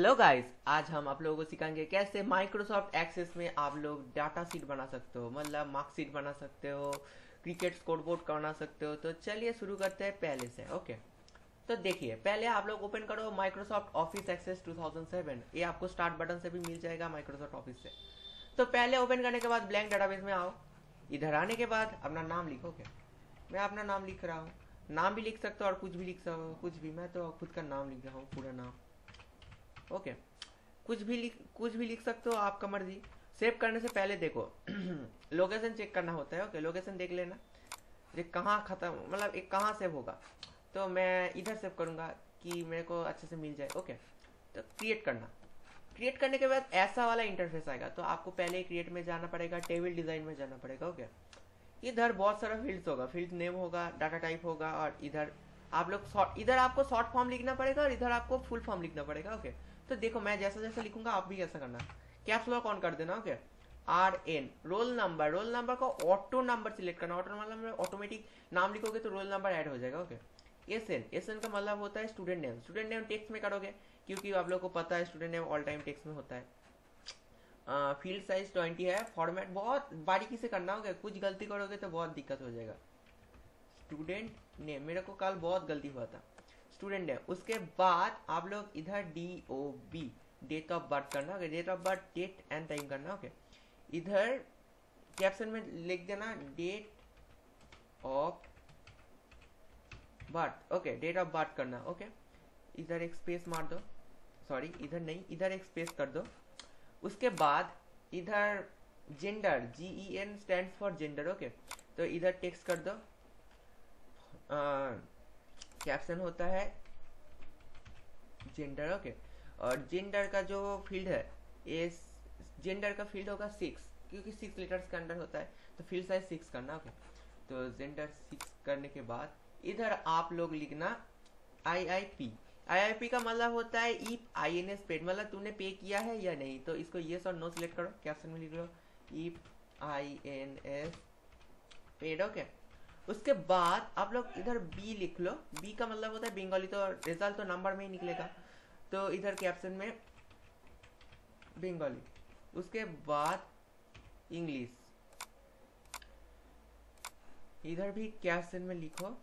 Hello guys आज हम आप लोगों को सिखाएँगे कैसे माइक्रोसॉफ्ट एक्सेस में आप लोग डाटा सीट बना सकते हो मतलब मार्कशीट बना सकते हो क्रिकेट स्कोरबोर्ड बना सकते हो। तो चलिए शुरू करते हैं पहले से ओके तो देखिए, पहले आप लोग ओपन करो माइक्रोसॉफ्ट ऑफ़िस एक्सेस 2007 ये आपको स्टार्ट बटन से भी मिल जाएगा माइक्रोसॉफ्ट ऑफ़िस से। तो पहले ओपन करने के बाद ब्लैंक डाटाबेस में आओ। इधर आने के बाद अपना नाम लिखोगे मैं अपना नाम लिख रहा हूँ। नाम भी लिख सकते हो और कुछ भी लिख सकते हो। कुछ भी, मैं तो खुद का नाम लिख रहा हूँ, पूरा नाम। ओके। कुछ भी लिख कुछ भी लिख सकते हो आपका मर्ज़ी। सेव करने से पहले देखो। लोकेशन चेक करना होता है, ओके। लोकेशन देख लेना। ये कहाँ खत्म मतलब एक कहाँ सेव होगा। तो मैं इधर सेव करूँगा कि मेरे को अच्छे से मिल जाए, ओके। तो क्रिएट करना। क्रिएट करने के बाद ऐसा वाला इंटरफेस आएगा। तो आपको पहले क्रिएट में जाना पड़ेगा टेबल डिज़ाइन में जाना पड़ेगा, ओके। इधर बहुत सारा फील्ड्स होगा। फ़ील्ड नेम होगा डाटा टाइप होगा, और इधर आप लोग इधर आपको शॉर्ट फॉर्म लिखना पड़ेगा और इधर आपको फुल फॉर्म लिखना पड़ेगा, ओके। तो देखो मैं जैसा जैसा लिखूँगा, आप भी ऐसा करना। कैप्स लॉक ऑन कर देना okay R N roll number roll number को ऑटो नंबर सिलेक्ट करना। ऑटो नंबर ऑटोमेटिक नाम लिखोगे तो रोल नंबर ऐड हो जाएगा okay S N S N का मतलब होता है student name student name text में करोगे, क्योंकि आप लोग को पता है student name all time text में होता है। फ़ील्ड साइज़ ट्वेंटी है फॉर्मेट बहुत बारीकी से करना होगा कुछ गलती करोगे तो बहुत दिक्कत हो जाएगा। स्टूडेंट नेम मेरे को कल बहुत गलती हुआ था। स्टूडेंट है। उसके बाद आप लोग इधर D O B date of birth करना okay date of birth date and time करना ओके इधर कैप्शन में लिख देना date of birth okay date of birth करना ओके इधर एक स्पेस मार दो। सॉरी इधर नहीं, इधर एक स्पेस कर दो। उसके बाद इधर gender G E N stand for gender okay तो इधर टेक्स्ट कर दो। कैप्शन होता है जेंडर ओके और जेंडर का जो फ़ील्ड है ये जेंडर का फ़ील्ड होगा सिक्स क्योंकि सिक्स लीटर्स के अंडर होता है तो फ़ील्ड साइज़ सिक्स करना ओके तो जेंडर सिक्स करने के बाद, इधर आप लोग लिखना आई I P I I P का मतलब होता है if I N S paid मतलब तूने पे किया है या नहीं तो इसको ये और नो सिलेक्ट करो कैप्शन में लिख लो if I N S paid okay उसके बाद आप लोग इधर बी लिख लो. बी का मतलब होता है बंगाली तो रिज़ल्ट तो नंबर में ही निकलेगा. तो इधर कैप्शन में बंगाली उसके बाद इंग्लिश इधर भी कैप्शन में लिखो?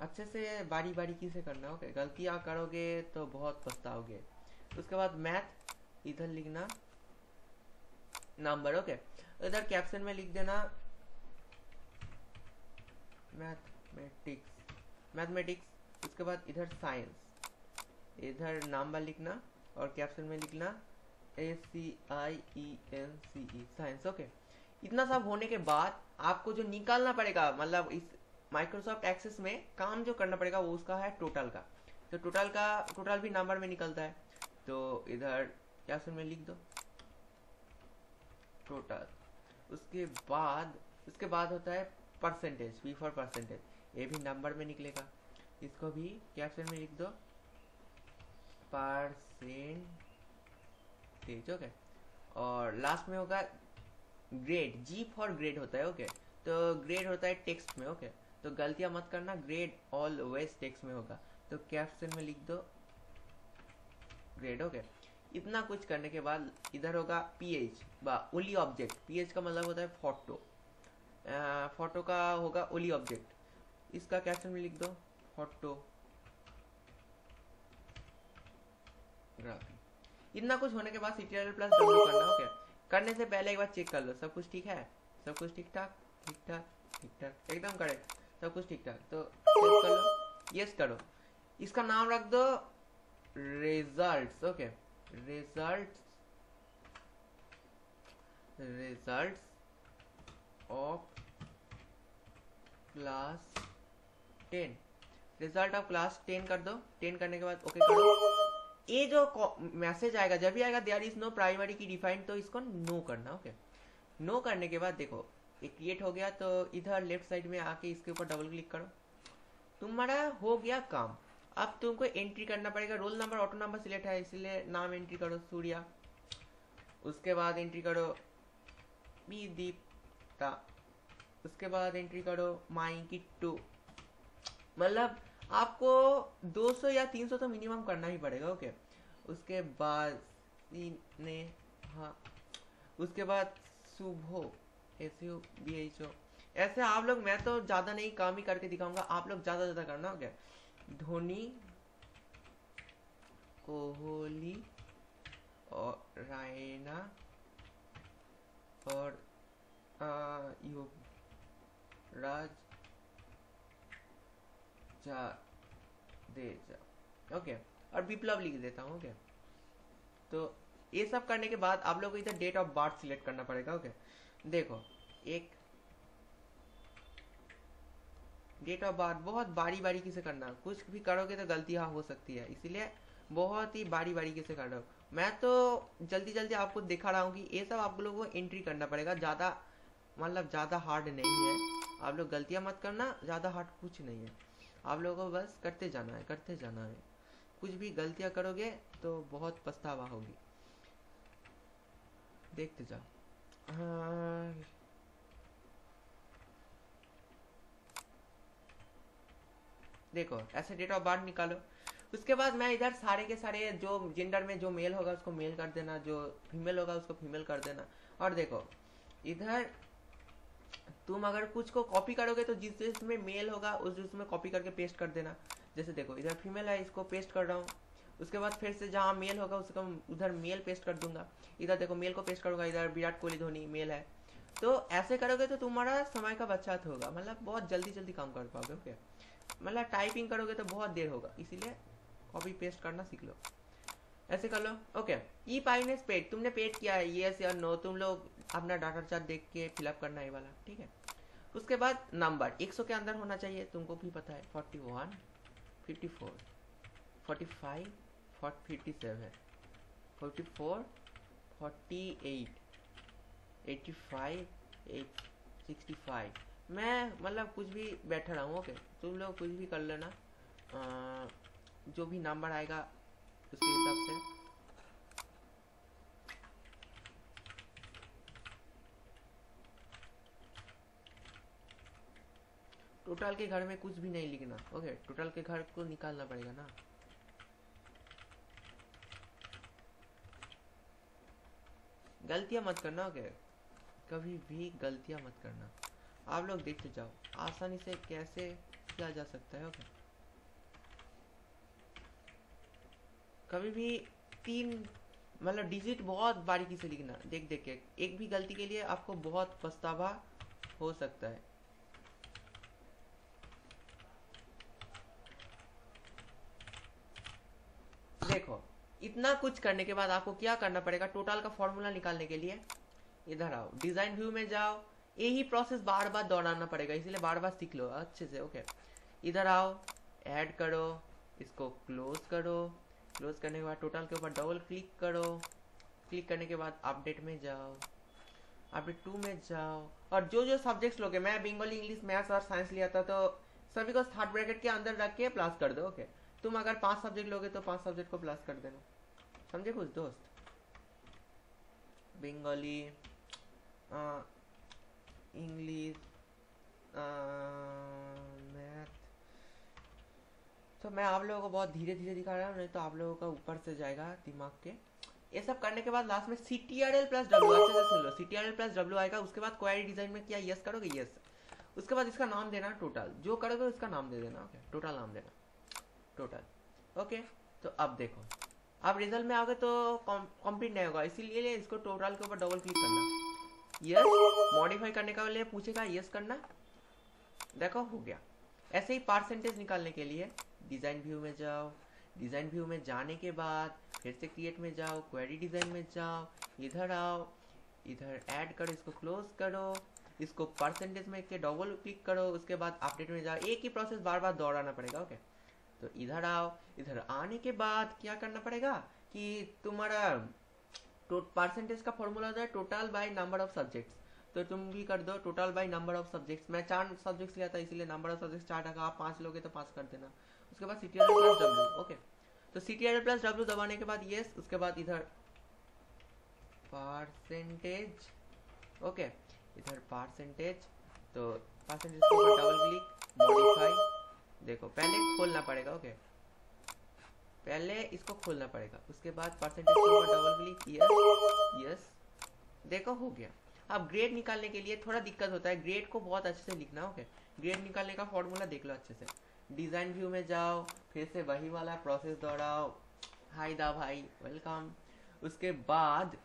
अच्छे से बारी बारीकी से करना ओके गलतियाँ करोगे तो बहुत पछताओगे. उसके बाद मैथ इधर लिखना नंबर ओके इधर कैप्शन में लिख देना मैथमेटिक्स मैथमेटिक्स उसके बाद इधर साइंस इधर नंबर लिखना और कैप्शन में लिखना A C I E N C E science okay इतना सब होने के बाद आपको जो निकालना पड़ेगा मतलब इस माइक्रोसॉफ्ट एक्सेस में काम जो करना पड़ेगा वो उसका है टोटल का. तो टोटल का टोटल भी नंबर में निकलता है. तो इधर कैप्शन में लिख दो. टोटल उसके बाद उसके बाद होता है परसेंटेज पी फॉर परसेंटेज ये भी नंबर में निकलेगा। इसको भी कैप्शन में लिख दो? परसेंटेज ओके और लास्ट में होगा ग्रेड जी फॉर ग्रेड होता है ओके तो ग्रेड होता है टेक्स्ट में ओके तो गलतियाँ मत करना ग्रेड ऑलवेज टेक्स्ट में होगा। तो कैप्शन में लिख दो? ग्रेड ओके इतना कुछ करने के बाद इधर होगा पीएच बा ओली ऑब्जेक्ट पीएच का मतलब होता है फ़ोटो फ़ोटो का होगा ओली ऑब्जेक्ट। इसका कैप्शन में लिख दो? फ़ोटो। इतना कुछ होने के बाद सीटीआर प्लस डब्ल्यू करना ओके करने से पहले एक बार चेक कर लो, सब कुछ ठीक है? सब कुछ ठीक ठाक? ठीक ठाक? ठीक ठाक? एकदम करेक्ट सब कुछ ठीक ठाक? तो सेव कर लो। यस करो। इसका नाम रख दो results okay results results of class ten result of class ten कर दो। टेन करने के बाद ओके okay, करो। ये जो मैसेज आएगा, जब भी आएगा there is no primary key define तो इसको नो करना ओके okay? नो करने के बाद देखो ये क्रिएट हो गया तो इधर लेफ़्ट साइड में आके इसके ऊपर डबल क्लिक करो। तुम्हारा हो गया काम। अब तुमको एंट्री करना पड़ेगा। Roll number auto number select है, इसलिए नाम एंट्री करो, सूर्या। उसके बाद एंट्री करो बी दीप्ता। उसके बाद एंट्री करो, माई किट्टू मतलब आपको 200 या 300 तो मिनिमम करना ही पड़ेगा ओके उसके बाद ने हाँ. उसके बाद सुबह S U B H O ऐसे आप लोग, मैं तो ज़्यादा नहीं काम ही करके दिखाऊँगा, आप लोग ज़्यादा ज़्यादा करना हो क्या धोनी, कोहली और रायना और जा ओके और लिख देता हूँ ओके तो ये सब करने के बाद आप लोग को इधर डेट ऑफ़ बर्थ सिलेक्ट करना पड़ेगा ओके देखो, एक डेट ऑफ़ बर्थ बहुत बारी बारीकी से करना? कुछ भी करोगे तो गलतियाँ हो सकती है, इसीलिए बहुत ही बारी बारीकी से कर रहा हूँ। मैं तो जल्दी जल्दी आपको दिखा रहा हूँ कि ये सब आप लोगों को एंट्री करना पड़ेगा, ज़्यादा मतलब ज़्यादा हार्ड नहीं है। आप लोग गलतियाँ मत करना, ज़्यादा हार्ड कुछ नहीं है। आप लोगों को बस करते जाना है, करते जाना है। कुछ भी गलतियाँ करोगे तो बहुत पछतावा होगी। देखते जाओ। हाँ। देखो, ऐसे डेट ऑफ़ बर्थ निकालो। उसके बाद मैं इधर सारे के सारे जो जेंडर में जो मेल होगा उसको मेल कर देना, जो फीमेल होगा उसको फीमेल कर देना। और देखो, इधर तुम अगर कुछ को कॉपी करोगे तो जिस जिसमें मेल होगा, उस उसमें कॉपी करके पेस्ट कर देना। जैसे देखो, इधर फीमेल है, इसको पेस्ट कर रहा हूँ। उसके बाद फिर से जहाँ मेल होगा, उसको उधर मेल पेस्ट कर दूँगा। इधर देखो मेल को पेस्ट करूँगा, इधर विराट कोहली, धोनी मेल है। तो ऐसे करोगे तो तुम्हारा समय का बचत होगा। मतलब बहुत जल्दी जल्दी काम कर पाओगे ओके मतलब टाइपिंग करोगे तो बहुत देर होगा। इसीलिए कॉपी पेस्ट करना सीख लो। ऐसे कर लो। ओके ई पाई पेड तुमने पेड किया है यस या नो तुम लोग अपना डाटा चार्ट देख के फिलअप करना है वाला, ठीक है? उसके बाद नंबर 100 के अंदर होना चाहिए, तुमको भी पता है। 41 54 45 57 44 48 85 65 मैं मतलब कुछ भी बैठा रहा हूँ ओके तुम लोग कुछ भी कर लेना। जो भी नंबर आएगा उसके हिसाब से? टोटल के घर में कुछ भी नहीं लिखना ओके टोटल के घर को निकालना पड़ेगा ना। गलतियाँ मत करना ओके कभी भी गलतियाँ मत करना। आप लोग देखते जाओ, आसानी से कैसे किया जा सकता है ओके कभी भी तीन मतलब डिजिट बहुत बारीकी से लिखना। देख देख के एक भी गलती के लिए आपको बहुत पछतावा हो सकता है। देखो, इतना कुछ करने के बाद आपको क्या करना पड़ेगा? टोटल का फॉर्मूला निकालने के लिए इधर आओ। डिज़ाइन व्यू में जाओ। यही प्रोसेस बार बार दोहराना पड़ेगा, इसलिए बार बार सीख लो अच्छे से ओके इधर आओ ऐड करो, इसको क्लोज करो। क्लोज करने के बाद टोटल के ऊपर डबल क्लिक करो। क्लिक करने के बाद अपडेट में जाओ। अपडेट टू में जाओ। और जो जो सब्जेक्ट्स लोगे, मैं बंगाली इंग्लिश मैथ्स और साइंस लिया था तो सभी को थर्ड ब्रैकेट के अंदर रख के प्लस कर दो ओके okay? तुम अगर पाँच सब्जेक्ट लोगे तो पाँच सब्जेक्ट को प्लस कर देना। समझे कुछ दोस्त? बंगाली इंग्लिश मैथ तो मैं आप लोगों को बहुत धीरे धीरे दिखा रहा हूँ, नहीं तो आप लोगों का ऊपर से जाएगा दिमाग के। ये सब करने के बाद लास्ट में C T R L plus W से सुन लो। C T R L plus W आएगा उसके बाद क्वारी डिज़ाइन में क्या यस करोगे? यस उसके बाद इसका नाम देना टोटल जो करोगे उसका नाम दे देना ओके टोटल नाम देना। टोटल ओके तो अब देखो। अब रिज़ल्ट में आओगे तो कंप्लीट नहीं होगा। इसीलिए इसको टोटल के ऊपर डबल क्लिक करना। यस मॉडिफाई करने का लिए पूछेगा यस करना। देखो, हो गया। ऐसे ही परसेंटेज निकालने के लिए। डिज़ाइन व्यू में जाओ, डिज़ाइन व्यू में जाने के बाद फिर से क्रिएट में जाओ क्वेरी डिज़ाइन में जाओ, इधर आओ, इधर ऐड करो, इसको क्लोज करो, इसको परसेंटेज में के डबल क्लिक करो, उसके बाद अपडेट में जाओ, एक ही प्रोसेस बार बार दोहराना पड़ेगा ओके तो इधर आओ, इधर आने के बाद क्या करना पड़ेगा कि तुम्हारा परसेंटेज का फॉर्मूला होता है total by number of subjects तो तुम भी कर दो total by number of subjects मैं चार सब्जेक्ट्स लिया था, इसीलिए नंबर ऑफ़ सब्जेक्ट्स चार टका आप पाँच लोगे तो पाँच कर देना। उसके बाद सी प्लस डब्ल्यू ओके तो सी टी प्लस डब्ल्यू दबाने के बाद येस उसके बाद इधर परसेंटेज ओके इधर परसेंटेज तो परसेंटेज के ऊपर डबल क्लिक मॉडिफाई देखो, पहले खोलना पड़ेगा ओके पहले इसको खोलना पड़ेगा, उसके बाद परसेंटेज के ऊपर डबल क्लिक यस यस देखो, हो गया. अब ग्रेड निकालने के लिए थोड़ा दिक्कत होता है ग्रेड को बहुत अच्छे से लिखना ओके ग्रेड निकालने का फॉर्मूला देख लो अच्छे से. डिज़ाइन व्यू में जाओ, फिर से वही वाला प्रोसेस दोहराओ। हाय दा भाई वेलकम उसके बाद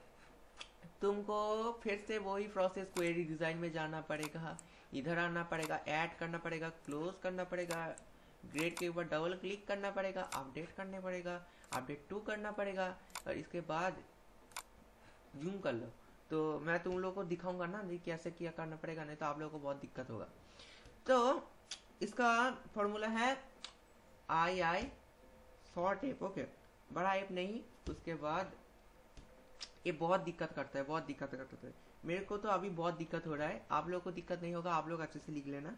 तुमको फिर से वही प्रोसेस क्वेरी डिज़ाइन में जाना पड़ेगा। इधर आना पड़ेगा ऐड करना पड़ेगा क्लोज करना पड़ेगा ग्रेड के ऊपर डबल क्लिक करना पड़ेगा अपडेट करने पड़ेगा अपडेट टू करना पड़ेगा। और इसके बाद जूम कर लो। तो मैं तुम लोग को दिखाऊँगा ना कैसे किया करना पड़ेगा, नहीं तो आप लोगों को बहुत दिक्कत होगा। तो इसका फॉर्मूला है आई आई शॉर्ट एप ओके बड़ा एप नहीं, उसके बाद ये बहुत दिक्कत करता है, बहुत दिक्कत करता है। मेरे को तो अभी बहुत दिक्कत हो रहा है। आप लोग को दिक्कत नहीं होगा, आप लोग अच्छे से लिख लेना।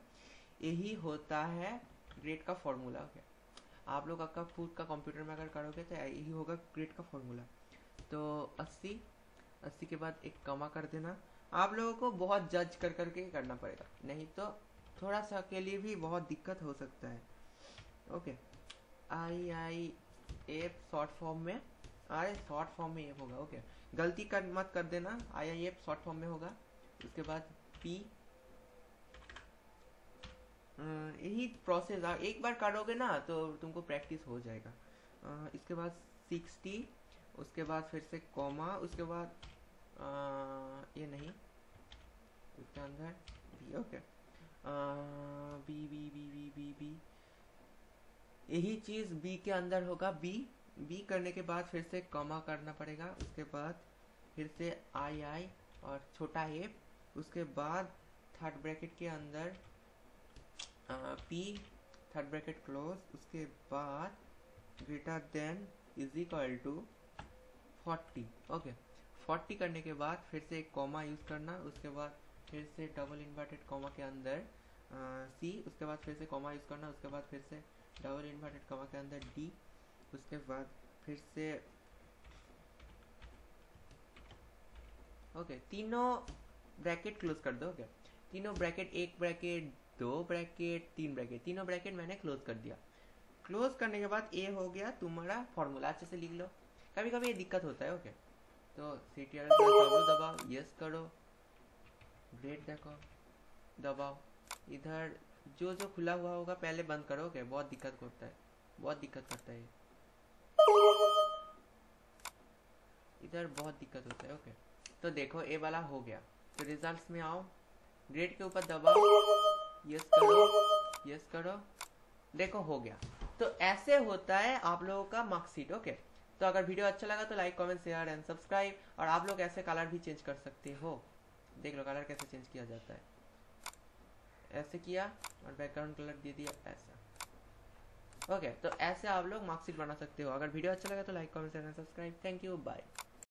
यही होता है ग्रेड का फॉर्मूला ओके आप लोग आपका खुद का कंप्यूटर में अगर करोगे तो यही होगा ग्रेड का फॉर्मूला तो 80 80 के बाद एक कमा कर देना। आप लोगों को बहुत जज कर, करके करना पड़ेगा। नहीं तो थोड़ा सा के लिए भी बहुत दिक्कत हो सकता है। Okay I I F short form में। अरे शॉर्ट फॉर्म में ये होगा। ओके गलती कर मत कर देना। I I F short form में होगा। उसके बाद पी यही प्रोसेस एक बार करोगे ना तो तुमको प्रैक्टिस हो जाएगा। इसके बाद सिक्सटी उसके बाद फिर से कॉमा उसके बाद आ, ये नहीं। इसके अंदर B okay B B B B B B. यही चीज़ बी के अंदर होगा। बी बी करने के बाद फिर से कॉमा करना पड़ेगा। उसके बाद फिर से आई आई और छोटा ए उसके बाद थर्ड ब्रैकेट के अंदर पी थर्ड ब्रैकेट क्लोज उसके बाद greater than is equal to forty okay forty करने के बाद फिर से एक कॉमा यूज़ करना। उसके बाद फिर से डबल इन्वर्टेड कॉमा के अंदर सी उसके बाद फिर से कॉमा यूज़ करना, उसके बाद फिर से डबल इन्वर्टेड कॉमा के अंदर डी उसके बाद फिर से ओके तीनों ब्रैकेट क्लोज कर दो ओके तीनों ब्रैकेट एक ब्रैकेट दो ब्रैकेट तीन ब्रैकेट तीनों ब्रैकेट मैंने क्लोज कर दिया। क्लोज करने के बाद ए हो गया तुम्हारा फॉर्मूला अच्छे से लिख लो। कभी कभी ये दिक्कत होता है ओके तो सी टी आर दबाओ यस करो। ग्रेट देखो। दबाओ। इधर जो जो खुला हुआ होगा, पहले बंद करो ओके बहुत दिक्कत करता है। बहुत दिक्कत करता है इधर बहुत दिक्कत होता है। ओके तो देखो ए वाला हो गया। तो रिजल्ट्स में आओ। ग्रेड के ऊपर दबाओ। यस करो। यस करो। देखो, हो गया। तो ऐसे होता है आप लोगों का मार्कशीट ओके तो अगर वीडियो अच्छा लगा तो like comment share and subscribe और आप लोग ऐसे कलर भी चेंज कर सकते हो। देख लो कलर कैसे चेंज किया जाता है। ऐसे किया और बैकग्राउंड कलर दे दिया ऐसा। ओके okay, तो ऐसे आप लोग मार्कशीट बना सकते हो। अगर वीडियो अच्छा लगा तो like comment subscribe thank you bye